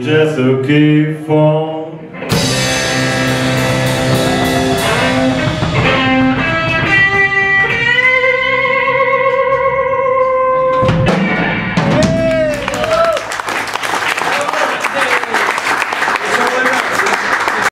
just to keep on